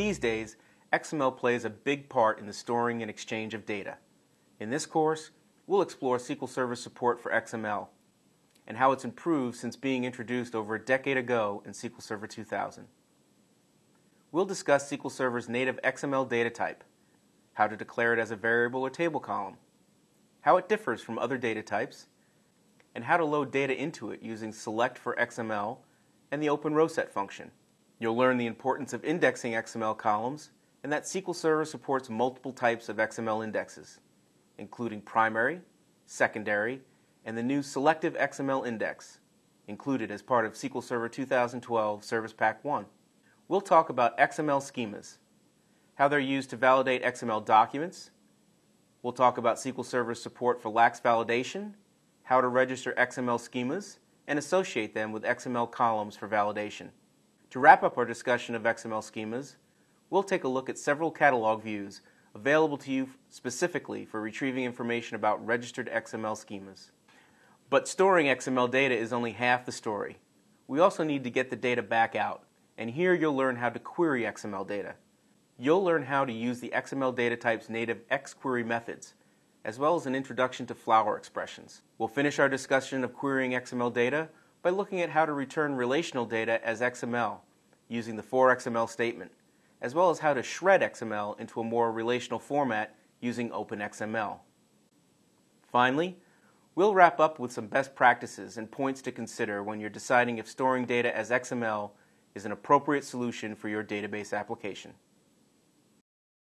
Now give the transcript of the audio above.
These days, XML plays a big part in the storing and exchange of data. In this course, we'll explore SQL Server support for XML and how it's improved since being introduced over a decade ago in SQL Server 2000. We'll discuss SQL Server's native XML data type, how to declare it as a variable or table column, how it differs from other data types, and how to load data into it using select for XML and the OPENROWSET function. You'll learn the importance of indexing XML columns and that SQL Server supports multiple types of XML indexes, including primary, secondary, and the new Selective XML Index, included as part of SQL Server 2012 Service Pack 1. We'll talk about XML schemas, how they're used to validate XML documents. We'll talk about SQL Server's support for lax validation, how to register XML schemas, and associate them with XML columns for validation. To wrap up our discussion of XML schemas, we'll take a look at several catalog views available to you specifically for retrieving information about registered XML schemas. But storing XML data is only half the story. We also need to get the data back out, and here you'll learn how to query XML data. You'll learn how to use the XML data type's native XQuery methods, as well as an introduction to FLWOR expressions. We'll finish our discussion of querying XML data by looking at how to return relational data as XML using the for XML statement, as well as how to shred XML into a more relational format using OpenXML. Finally, we'll wrap up with some best practices and points to consider when you're deciding if storing data as XML is an appropriate solution for your database application.